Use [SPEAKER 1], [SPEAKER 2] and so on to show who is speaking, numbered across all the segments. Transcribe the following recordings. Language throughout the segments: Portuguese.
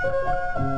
[SPEAKER 1] Música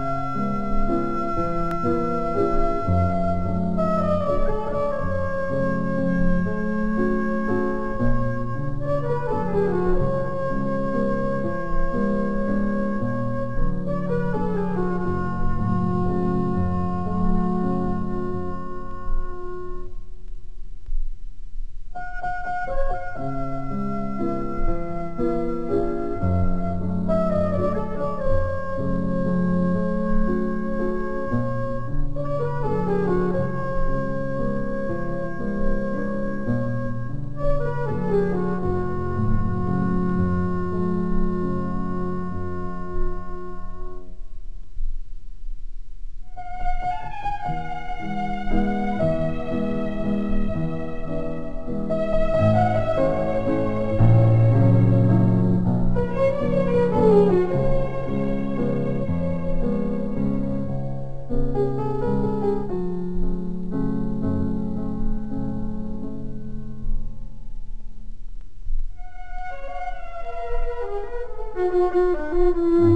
[SPEAKER 1] Música